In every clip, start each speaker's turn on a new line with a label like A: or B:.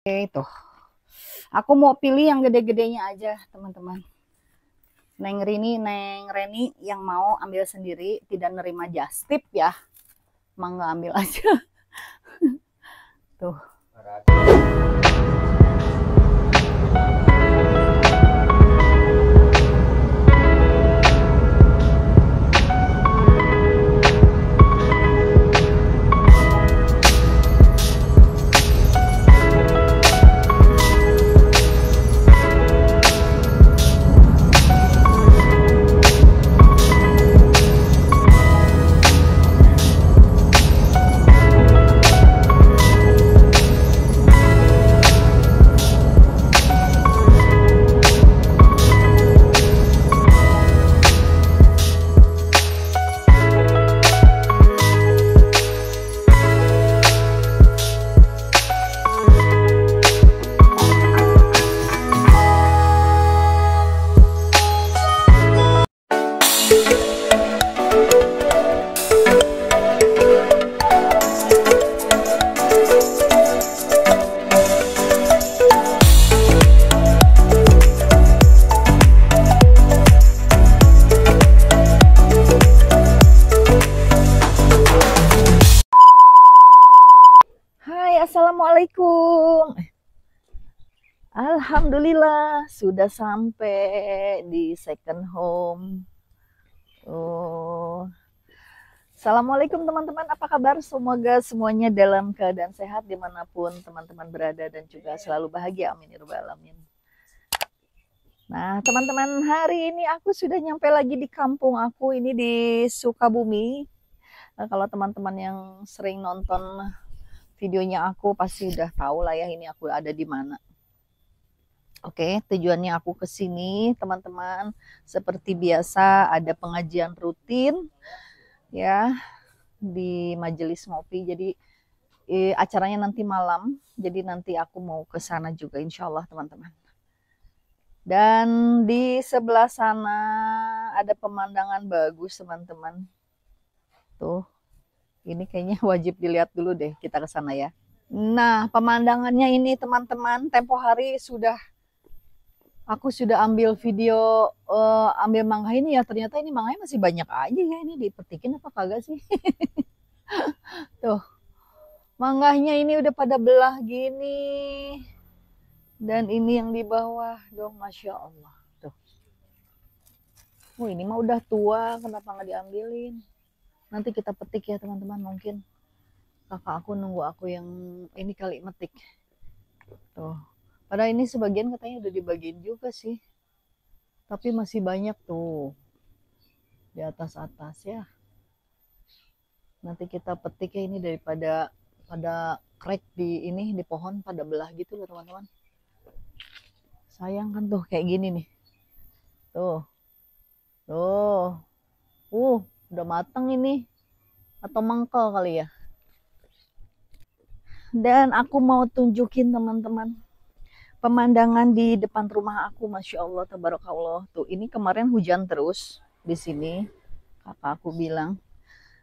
A: Oke, itu. Aku mau pilih yang gede-gedenya aja, teman-teman. Neng Rini, Neng Reni yang mau ambil sendiri, tidak nerima just tip ya. Mangga ambil aja. Tuh. Sudah sampai di second home. Oh. Assalamualaikum teman-teman, apa kabar? Semoga semuanya dalam keadaan sehat di mana pun teman-teman berada dan juga selalu bahagia. Amin ya alamin. Nah, teman-teman, hari ini aku sudah nyampe lagi di kampung aku ini di Sukabumi. Nah, kalau teman-teman yang sering nonton videonya aku pasti udah tahu lah ya ini aku ada di mana. Oke, tujuannya aku ke sini, teman-teman, seperti biasa ada pengajian rutin ya di majelis ngopi. Jadi eh, acaranya nanti malam, jadi nanti aku mau ke sana juga insya Allah teman-teman. Dan di sebelah sana ada pemandangan bagus teman-teman. Tuh, ini kayaknya wajib dilihat dulu deh kita ke sana ya. Nah, pemandangannya ini teman-teman, tempo hari sudah aku sudah ambil video uh, ambil mangga ini ya. Ternyata ini mangganya masih banyak aja ya. Ini dipetikin apa kagak sih? Tuh. Mangganya ini udah pada belah gini. Dan ini yang di bawah, dong, masya Allah. Tuh. Oh, ini mah udah tua, kenapa nggak diambilin? nanti kita petik ya teman-teman mungkin kakak aku nunggu aku yang ini kali metik tuh padahal ini sebagian katanya udah dibagiin juga sih. Tapi masih banyak tuh. Di atas atas ya. Nanti kita petik ya ini daripada pada crack di ini di pohon pada belah gitu loh teman-teman. Sayang kan tuh kayak gini nih. Tuh. Tuh. Uh udah mateng ini. Atau mangkel kali ya. Dan aku mau tunjukin teman-teman pemandangan di depan rumah aku masya Allah tabarakallah. Tuh ini kemarin hujan terus di sini kakak aku bilang.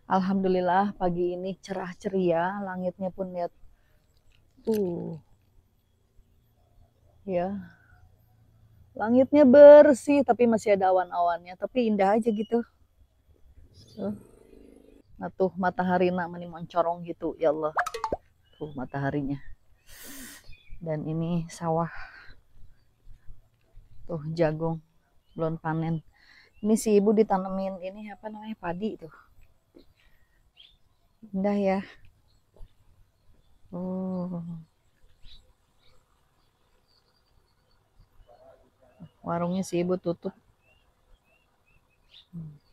A: Alhamdulillah pagi ini cerah ceria langitnya pun lihat. Tuh. Ya. Langitnya bersih tapi masih ada awan-awannya. Tapi indah aja gitu. Nah tuh matahari nak meni mencorong gitu ya Allah. Tuh mataharinya. Dan ini sawah. Tuh jagung belum panen. Ini si ibu ditanemin ini apa namanya padi tuh. Indah ya. Oh. Warungnya si ibu tutup. Hmm.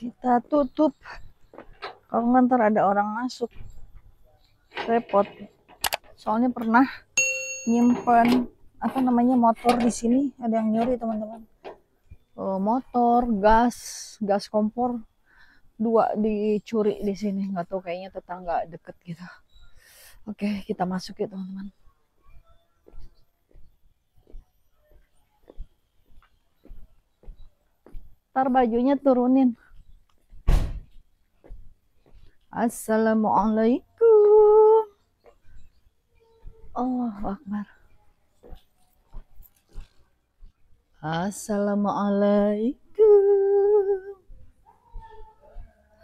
A: Kita tutup. Kalau ntar ada orang masuk. Repot. Soalnya pernah nyimpen apa namanya motor di sini. Ada yang nyuri teman-teman. Oh, motor gas gas kompor. Dua dicuri di sini. Nggak tahu kayaknya tetangga deket gitu. Oke kita masuk ya teman-teman. Ntar bajunya turunin Assalamualaikum. Allahu Akbar. Assalamualaikum.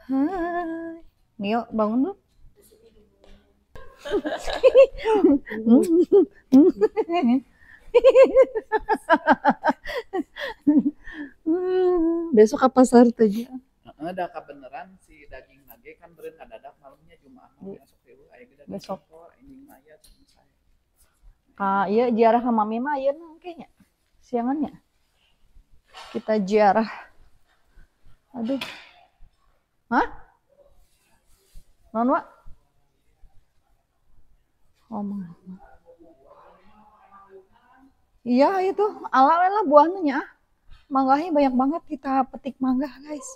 A: Hai. Nio, bangun dulu. Besok apa pasar tuh ya?
B: ada nage kan beren kadadak malamnya Jumat
A: Iya.
B: besok deui aya ge daging
A: Besok.
B: anjing mayat saya.
A: Ka iya ziarah ke mami mah ieu kayaknya. Siangannya. Kita ziarah. Aduh. Hah? Non wa? Oh, mangga. Iya itu ala lah buahnya. Mangganya banyak banget kita petik mangga guys.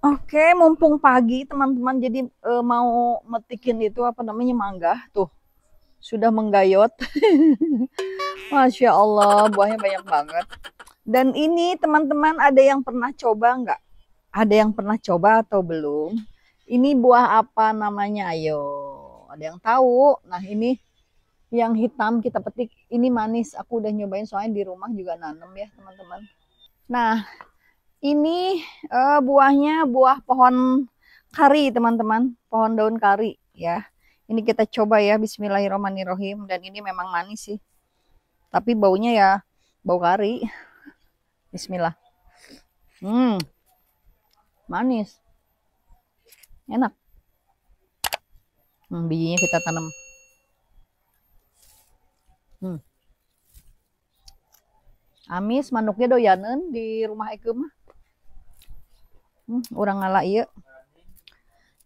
A: Oke, mumpung pagi teman-teman jadi eh, mau metikin itu apa namanya mangga tuh sudah menggayot. Masya Allah, buahnya banyak banget. Dan ini teman-teman ada yang pernah coba nggak? Ada yang pernah coba atau belum? Ini buah apa namanya? Ayo, ada yang tahu? Nah ini yang hitam kita petik. Ini manis. Aku udah nyobain soalnya di rumah juga nanam ya teman-teman. Nah ini eh, buahnya buah pohon kari teman-teman. Pohon daun kari ya. Ini kita coba ya Bismillahirrahmanirrahim dan ini memang manis sih. Tapi baunya ya bau kari. Bismillah. Hmm. Manis. Enak. Hmm, bijinya kita tanam. Hmm. Amis manuknya doyanen di rumah Eke mah. Hmm, orang ngala iya.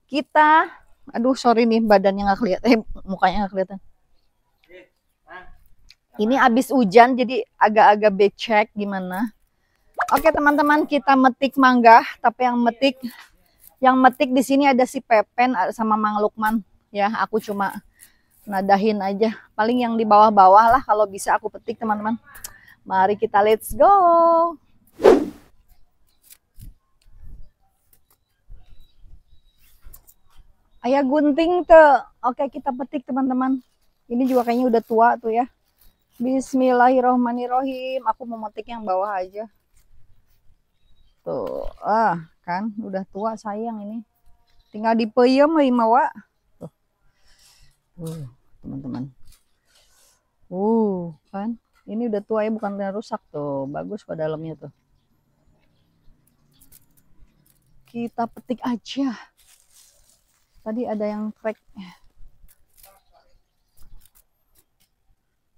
A: Kita aduh sorry nih badannya nggak kelihatan eh mukanya nggak kelihatan. Ini abis hujan jadi agak-agak becek gimana? Oke teman-teman kita metik mangga tapi yang metik yang metik di sini ada si Pepen sama Mang Lukman. Ya aku cuma nadahin aja. Paling yang di bawah-bawah lah kalau bisa aku petik teman-teman. Mari kita let's go Ayah gunting tuh. Oke, kita petik teman-teman. Ini juga kayaknya udah tua tuh ya. Bismillahirrohmanirrohim. Aku mau metik yang bawah aja. Tuh, ah kan udah tua sayang ini. Tinggal dipeyem euy mawa. Tuh. Tuh, teman-teman. Uh, kan. Ini udah tua ya bukan rusak tuh. Bagus kok dalamnya tuh. Kita petik aja. Tadi ada yang crack.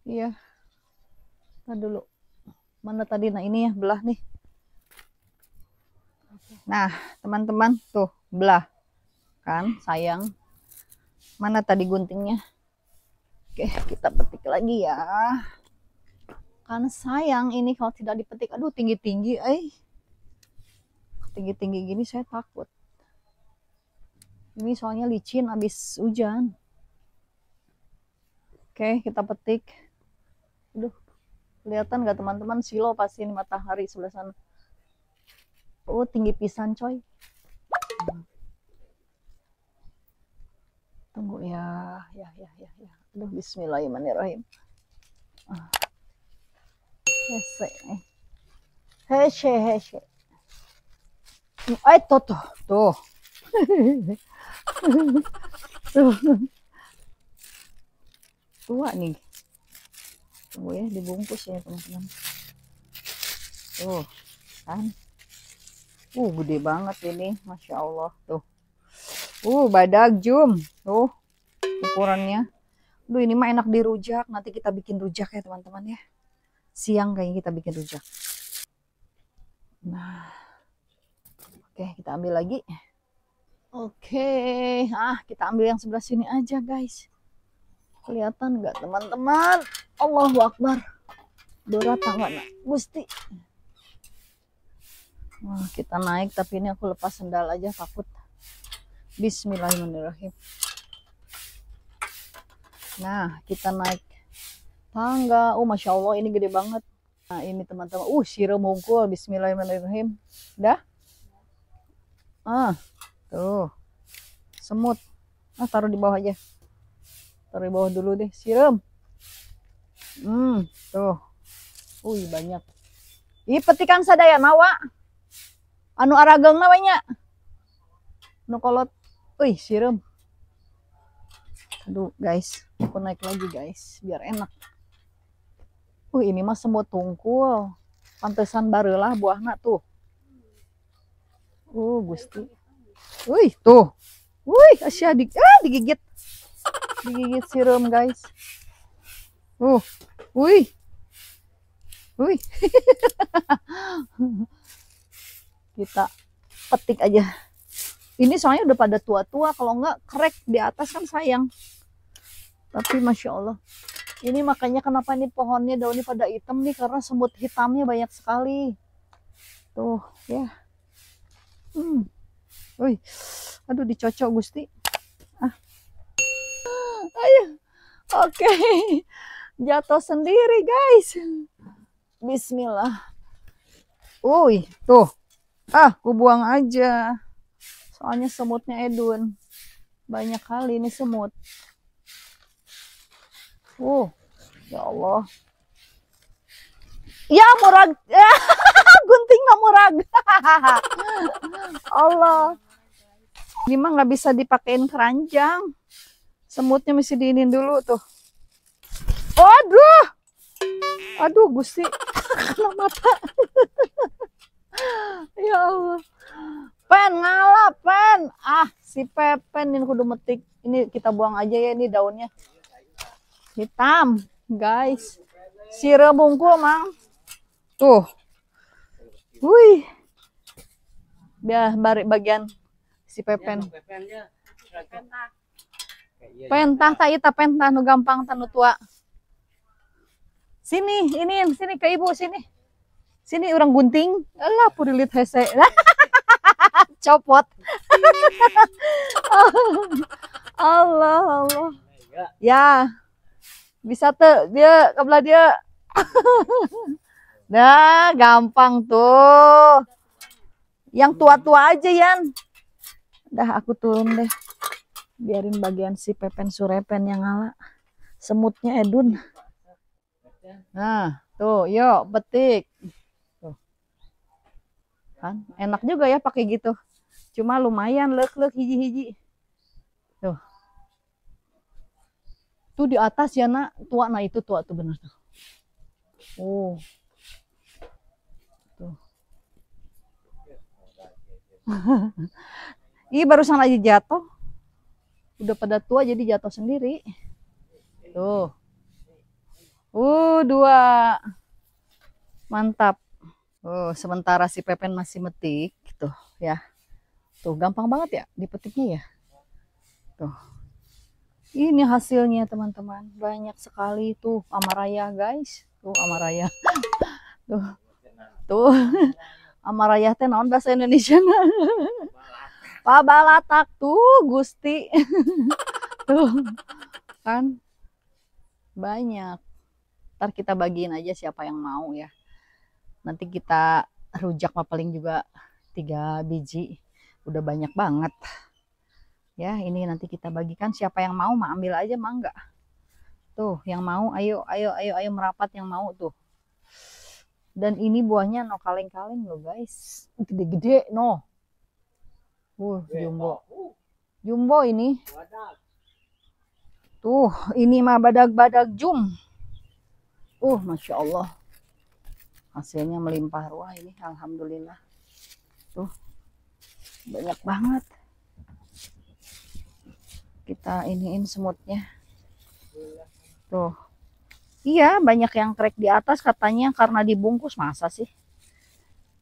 A: Iya. Kita dulu. Mana tadi? Nah ini ya belah nih. Nah teman-teman tuh belah. Kan sayang. Mana tadi guntingnya? Oke kita petik lagi ya. Kan sayang ini kalau tidak dipetik. Aduh tinggi-tinggi. Eh. Tinggi-tinggi gini saya takut. Ini soalnya licin habis hujan. Oke, kita petik. Aduh, kelihatan nggak teman-teman? Silo pasti ini matahari sebelah sana. Oh, tinggi pisan coy. Tunggu ya, ya, ya, ya, ya. Aduh, Bismillahirrahmanirrahim. Ah. Hese, eh. Hese, hese. Eh, tuh, tuh, tuh. Tuh. Tua nih. Tunggu ya, dibungkus ya teman-teman. Tuh, kan. Uh, gede banget ini. Masya Allah. Tuh. Uh, badak jum. Tuh, ukurannya. Duh, ini mah enak dirujak. Nanti kita bikin rujak ya teman-teman ya. Siang kayaknya kita bikin rujak. Nah. Oke, kita ambil lagi. Oke, ah kita ambil yang sebelah sini aja guys. Kelihatan nggak teman-teman? Allahu Akbar. Dora tangga nak, Gusti. Wah, kita naik tapi ini aku lepas sendal aja takut. Bismillahirrahmanirrahim. Nah, kita naik tangga. Oh, masya Allah ini gede banget. Nah, ini teman-teman. Uh, sirah mungkul. Bismillahirrahmanirrahim. Dah? Ah, Tuh. semut. Ah, taruh di bawah aja. Taruh di bawah dulu deh. Siram. Hmm, tuh. Wih, banyak. Ih, petikan sadaya nawa. Anu arageng namanya. Nu kolot. Wih, siram. Aduh, guys. Aku naik lagi, guys. Biar enak. Uh, ini mah semut tungkul. Pantesan barulah buahnya tuh. Uh, Gusti. Wih, tuh. Wih, Asia di ah, digigit. Digigit siram, guys. Uh, wih. Wih. Kita petik aja. Ini soalnya udah pada tua-tua, kalau enggak krek di atas kan sayang. Tapi masya Allah, ini makanya kenapa ini pohonnya daunnya pada hitam nih karena semut hitamnya banyak sekali. Tuh, ya. Hmm. Wih. Aduh dicocok Gusti. Ah. Ayo. Oke. Jatuh sendiri, guys. Bismillah. Wih, tuh. Ah, ku buang aja. Soalnya semutnya Edun. Banyak kali ini semut. Uh, ya Allah. Ya murag, ya, gunting na murag. Allah. Ini mah nggak bisa dipakein keranjang. Semutnya mesti diinin dulu tuh. Aduh, aduh Gusti, kena mata. ya Allah. Pen ngalah pen. Ah si Pepen ini kudu metik. Ini kita buang aja ya ini daunnya hitam guys si rebungkul mang tuh wih biar bagian si pepen. Pentah tak ita pentah nu gampang tanu tua. Sini ini sini ke ibu sini. Sini orang gunting. Alah purilit hese. Copot. Allah Allah. Ya. Bisa tuh dia kebelah dia. Nah gampang tuh. Yang tua-tua aja Yan dah aku turun deh. Biarin bagian si pepen surepen yang ngalah semutnya Edun. Nah tuh yuk petik tuh. Kan enak juga ya pakai gitu. Cuma lumayan lek-lek hiji-hiji. Tuh. Tuh di atas ya nak. Tua nah itu tua tuh bener tuh. Oh. Tuh Ih barusan aja jatuh udah pada tua jadi jatuh sendiri tuh uh dua mantap oh sementara si Pepen masih metik gitu ya tuh gampang banget ya dipetiknya ya tuh ini hasilnya teman-teman. Banyak sekali tuh amaraya guys. Tuh amaraya. tuh. Tuh. Amaraya teh naon bahasa Indonesia Pabalatak tuh Gusti. tuh. Kan banyak. Ntar kita bagiin aja siapa yang mau ya. Nanti kita rujak mah paling juga tiga biji. Udah banyak banget ya ini nanti kita bagikan siapa yang mau mah ambil aja mangga tuh yang mau ayo ayo ayo ayo merapat yang mau tuh dan ini buahnya no kaleng-kaleng loh guys gede-gede no uh jumbo. Jumbo ini. Tuh ini mah badak-badak jum. Uh masya Allah. Hasilnya melimpah ruah ini alhamdulillah. Tuh banyak banget. Kita iniin semutnya. Tuh. Iya banyak yang krek di atas katanya karena dibungkus. Masa sih?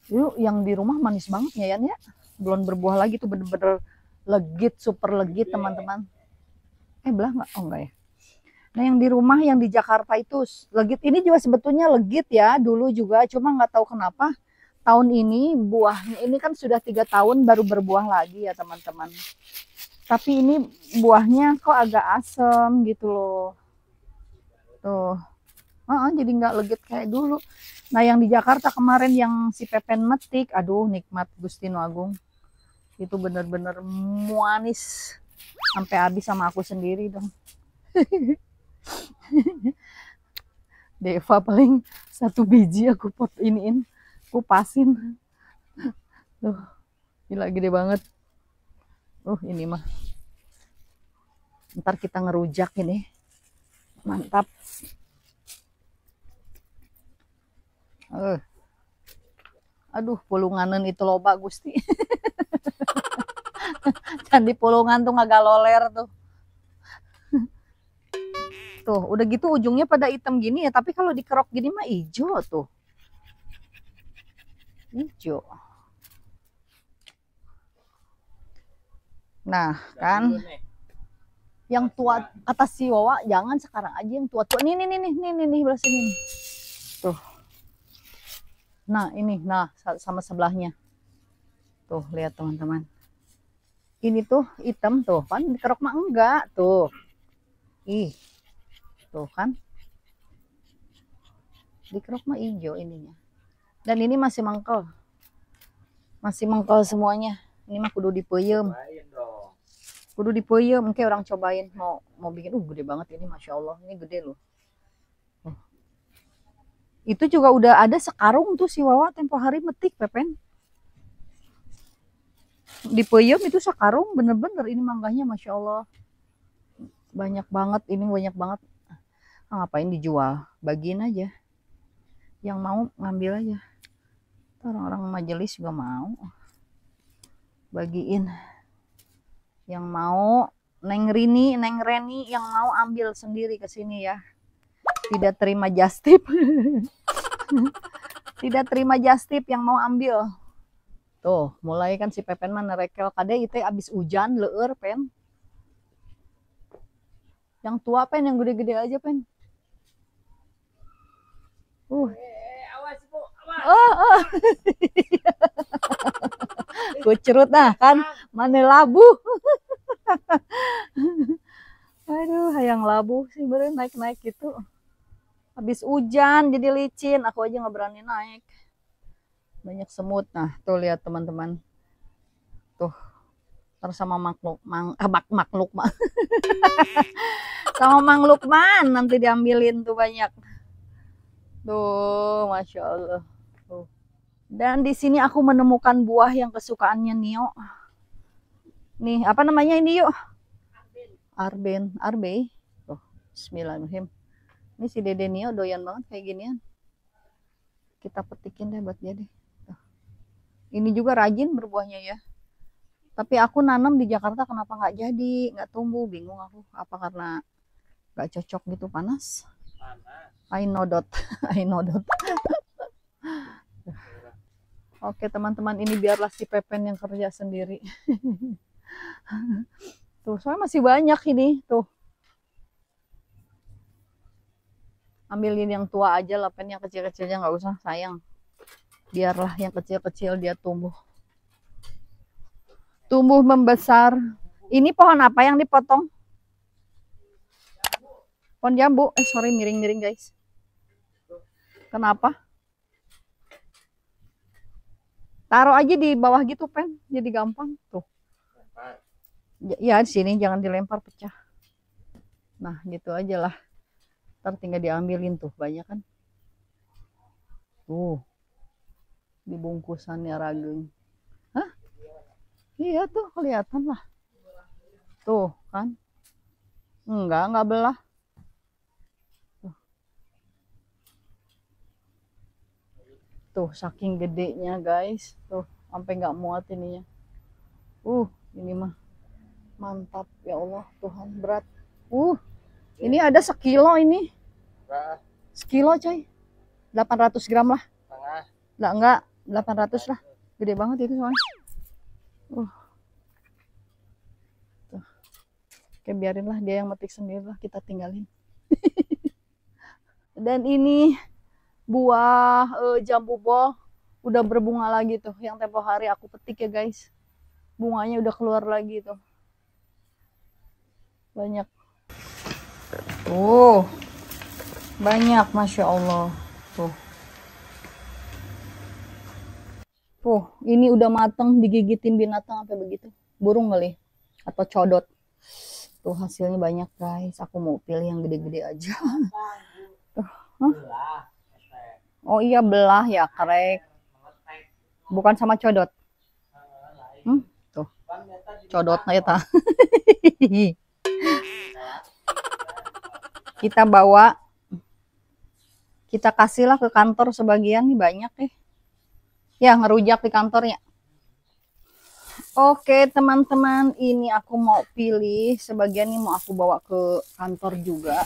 A: Yuk yang di rumah manis banget ya Yan ya belum berbuah lagi tuh bener-bener legit super legit teman-teman. Eh belah nggak? Oh enggak ya. Nah yang di rumah yang di Jakarta itu legit. Ini juga sebetulnya legit ya dulu juga. Cuma nggak tahu kenapa tahun ini buahnya ini kan sudah tiga tahun baru berbuah lagi ya teman-teman. Tapi ini buahnya kok agak asem gitu loh. Tuh uh, jadi nggak legit kayak dulu nah yang di Jakarta kemarin yang si Pepen metik aduh nikmat Gustino Agung itu bener-bener manis sampai habis sama aku sendiri dong. Deva paling satu biji aku pot iniin, kupasin. Tuh, gila gede banget. Uh, ini mah. Ntar kita ngerujak ini. Mantap. Uh. Aduh, pulunganan itu loba Gusti. Candi pulungan tuh nggak loler tuh. Tuh, udah gitu ujungnya pada hitam gini ya, tapi kalau dikerok gini mah hijau tuh. Hijau. Nah, kan yang tua atas si Wawa jangan sekarang aja yang tua-tua. Nih nih nih nih nih nih, nih belah sini nih. Tuh. Nah, ini nah sama sebelahnya. Tuh, lihat teman-teman. Ini tuh hitam tuh, kan dikerok mah enggak tuh. Ih, Tuh kan. Dikerok mah hijau ininya. Dan ini masih mangkel. Masih mangkel semuanya. Ini mah kudu dipeyem. Kudu dipeyem. Mungkin orang cobain mau mau bikin. Uh gede banget ini Masya Allah. Ini gede loh. Itu juga udah ada sekarung tuh si Wawa tempo hari metik Pepen. Dipeyem itu sekarung bener-bener ini mangganya Masya Allah. Banyak banget ini banyak banget. Ah, ngapain dijual? Bagiin aja. Yang mau ngambil aja. Orang-orang majelis juga mau. Bagiin. Yang mau Neng Rini, Neng Reni yang mau ambil sendiri ke sini ya. Tidak terima jastip. Tidak terima jastip yang mau ambil. Tuh, mulai kan si Pepen mana rekel kade itu abis hujan leur pen. Yang tua pen yang gede-gede aja pen. Uh. awas bu, awas. Oh, oh. Kucerut nah kan, mana labu. Aduh, hayang labu sih beren naik-naik gitu. Habis hujan jadi licin, aku aja nggak berani naik. Banyak semut. Nah, tuh lihat teman-teman. Tuh. Terus sama makhluk, mang, ah, mak, makhluk, mak. sama Mang Lukman nanti diambilin tuh banyak. Tuh, masya Allah. Tuh. Dan di sini aku menemukan buah yang kesukaannya Nio. Nih, apa namanya ini yuk? Arben, Arbe. Tuh, Bismillahirrahmanirrahim. Ini si Dede Nio doyan banget kayak ginian. Kita petikin deh buat dia deh. Tuh. Ini juga rajin berbuahnya ya. Tapi aku nanam di Jakarta kenapa nggak jadi, nggak tumbuh, bingung aku. Apa karena nggak cocok gitu panas? Panas. I know dot I know dot Oke teman-teman ini biarlah si Pepen yang kerja sendiri tuh soalnya masih banyak ini tuh ambilin yang tua aja lah pen yang kecil-kecilnya nggak usah sayang biarlah yang kecil-kecil dia tumbuh tumbuh membesar ini pohon apa yang dipotong pohon jambu eh sorry miring-miring guys Kenapa? Taruh aja di bawah gitu, Pen. Jadi gampang. Tuh. Ya, di sini jangan dilempar pecah. Nah, gitu aja lah. Ntar tinggal diambilin tuh, banyak kan. Tuh. Di bungkusannya rageng. Hah? Iya tuh, kelihatan lah. Tuh, kan. Enggak, enggak belah. tuh saking gedenya guys tuh sampai nggak muat ininya uh ini mah mantap ya Allah Tuhan berat uh ini ada sekilo ini sekilo coy. 800 gram lah. Nggak enggak. 800 lah. Gede banget itu soalnya. Uh. Tuh. Oke biarin lah dia yang metik sendiri lah. Kita tinggalin. Dan ini buah uh, jambu bol. Udah berbunga lagi tuh. Yang tempo hari aku petik ya guys. Bunganya udah keluar lagi tuh. Banyak. Oh banyak masya Allah tuh tuh ini udah mateng digigitin binatang sampai begitu burung kali atau codot Tuh hasilnya banyak guys. Aku mau pilih yang gede-gede aja.
B: Estek.
A: Oh iya belah ya krek. Bukan sama codot. Hmm, tuh.
B: Di
A: Codotnya eta. kita bawa kita kasihlah ke kantor sebagian nih banyak eh. Ya ngerujak di kantornya. Oke teman-teman, ini aku mau pilih sebagian nih mau aku bawa ke kantor juga.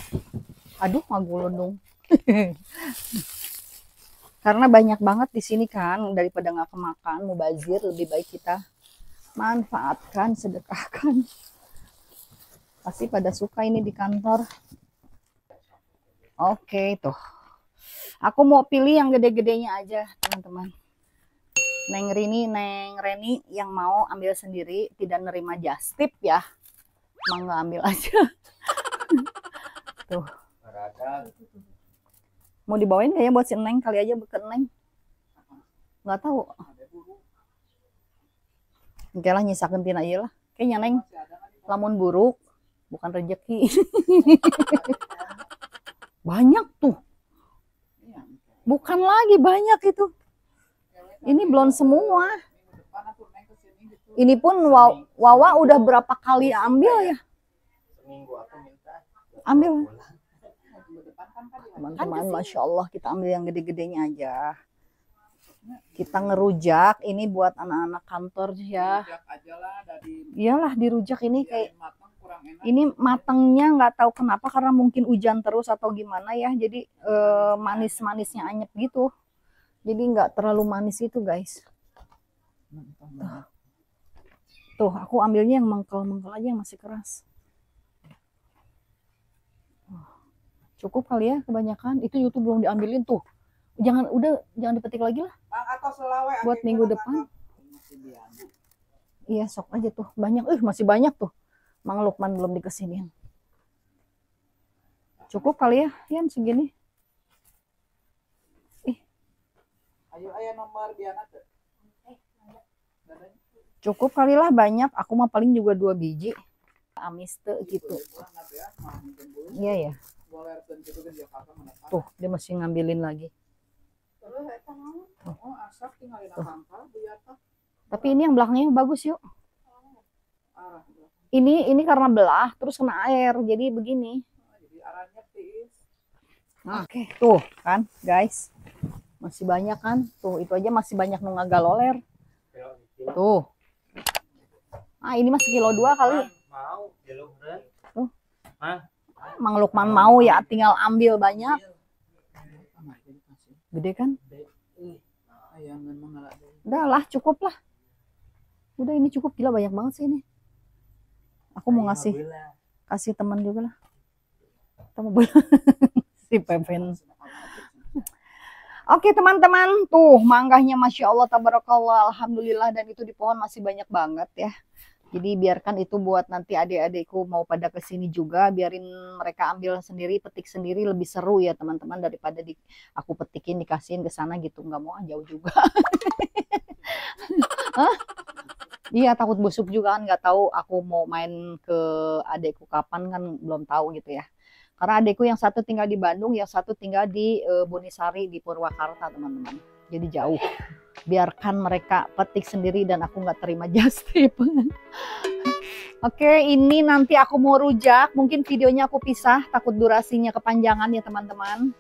A: Aduh, ngagulun dong. Karena banyak banget di sini kan, daripada nggak kemakan, mubazir lebih baik kita manfaatkan, sedekahkan. Pasti pada suka ini di kantor. Oke, tuh. Aku mau pilih yang gede-gedenya aja, teman-teman. Neng Rini, Neng Reni yang mau ambil sendiri, tidak nerima just tip ya. Mangga ambil aja. tuh, mau dibawain kayaknya buat si Neng kali aja ke Neng. Nggak tahu. Oke lah nyisakeun tina ieu lah. Kayaknya Neng
B: nggak
A: lamun buruk bukan rezeki. banyak tuh. Bukan lagi banyak itu. Ini belum semua. Ini pun Wa- Wawa udah berapa kali ambil ya? Ambil. Teman-teman, Masya Allah kita ambil yang gede-gedenya aja. Kita ngerujak, ini buat anak-anak kantor ya. Iyalah dirujak ini kayak
B: enak.
A: ini matangnya nggak tahu kenapa karena mungkin hujan terus atau gimana ya. Jadi eh, manis-manisnya anyep gitu. Jadi nggak terlalu manis itu guys. Tuh aku ambilnya yang mengkel-mengkel aja yang masih keras. Wah, cukup kali ya kebanyakan. Itu YouTube belum diambilin tuh. Jangan udah jangan dipetik lagi lah.
B: Bang atau selawe
A: Buat minggu
B: bang,
A: depan. iya sok aja tuh. Banyak. Eh masih banyak tuh Mang Lukman belum dikesiniin. Cukup kali ya Yan segini.
B: Ayo ayah nomor Diana tuh.
A: Cukup kali lah banyak. Aku mah paling juga dua biji. Amis teu gitu.
B: Ya,
A: iya. Ya tuh dia masih ngambilin lagi.
B: Biar tah
A: tapi ini yang belakangnya bagus yuk. Ini ini karena belah terus kena air. Jadi begini.
B: Oh, tiis.
A: oke tuh kan guys. Masih banyak kan? Tuh itu aja masih banyak nu ngagaloler tuh. Ah ini masih kilo dua kali.
B: Mau jeluhreun.
A: Tuh. Mang Lukman mau ya tinggal ambil banyak. Gede kan? Udah lah cukup lah. Udah ini cukup. Gila banyak banget sih ini aku mau ngasih kasih teman juga lah. Mau beli si Pepen. Oke teman-teman, tuh manggahnya Masya Allah, Tabarakallah, Alhamdulillah. Dan itu di pohon masih banyak banget ya. Jadi biarkan itu buat nanti adik-adikku mau pada ke sini juga, biarin mereka ambil sendiri, petik sendiri. Lebih seru ya teman-teman daripada di aku petikin dikasihin ke sana gitu, nggak mau ah, jauh juga. Hah? Iya takut busuk juga kan, nggak tahu aku mau main ke adikku kapan kan belum tahu gitu ya. Karena adikku yang satu tinggal di Bandung, yang satu tinggal di eh, Bunisari di Purwakarta teman-teman. Jadi jauh. Biarkan mereka petik sendiri dan aku nggak terima just. Oke, ini nanti aku mau rujak. Mungkin videonya aku pisah, takut durasinya kepanjangan ya teman-teman.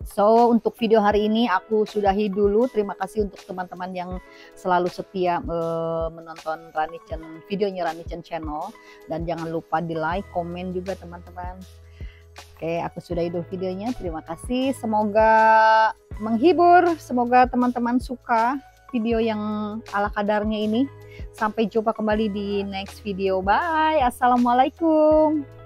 A: So, untuk video hari ini aku sudahi dulu. Terima kasih untuk teman-teman yang selalu setia eh, menonton Rani Chen, videonya Rani Chen Channel. Dan jangan lupa di like, komen juga teman-teman. Oke, aku sudah hidup videonya. Terima kasih. Semoga menghibur. Semoga teman-teman suka video yang ala kadarnya ini. Sampai jumpa kembali di next video. Bye. Assalamualaikum.